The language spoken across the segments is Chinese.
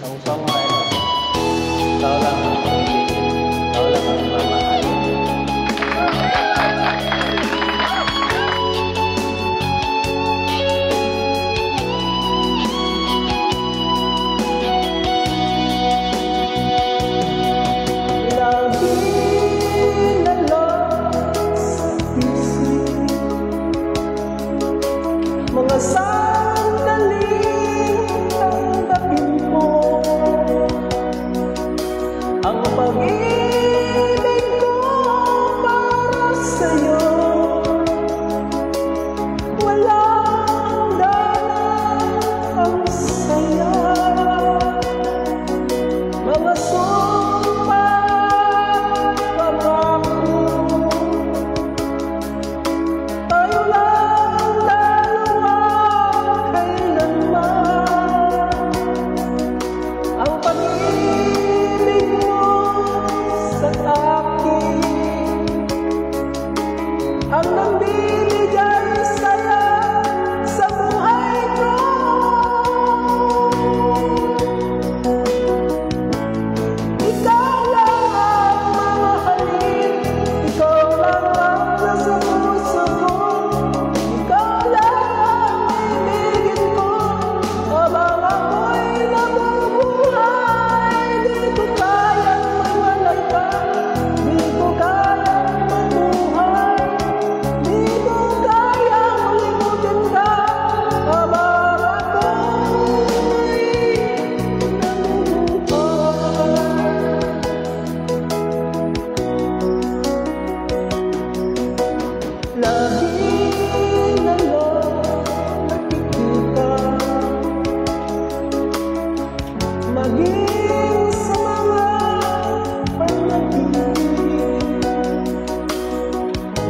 从上海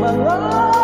吻我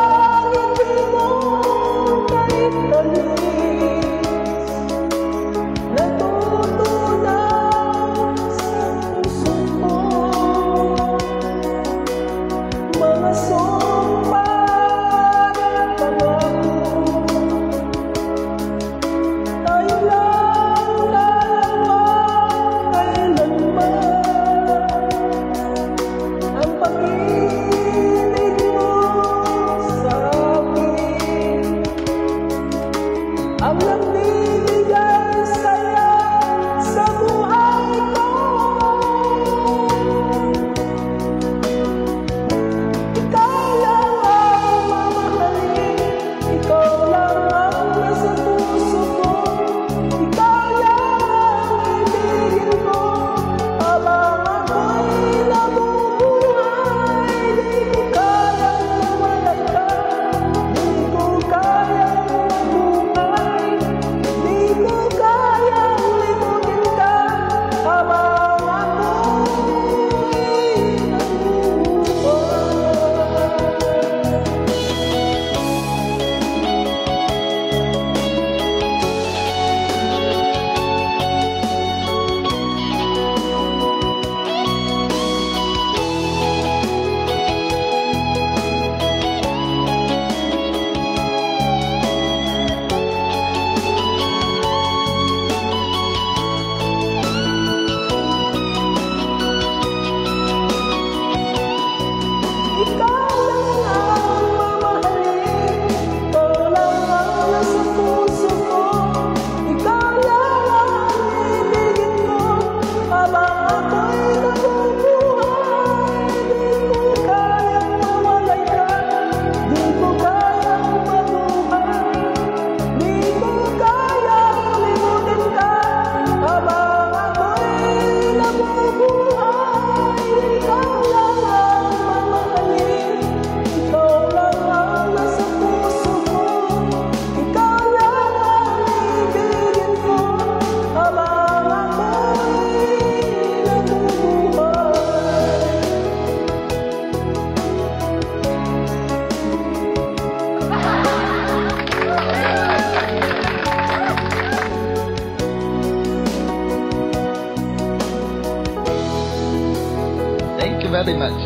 very much.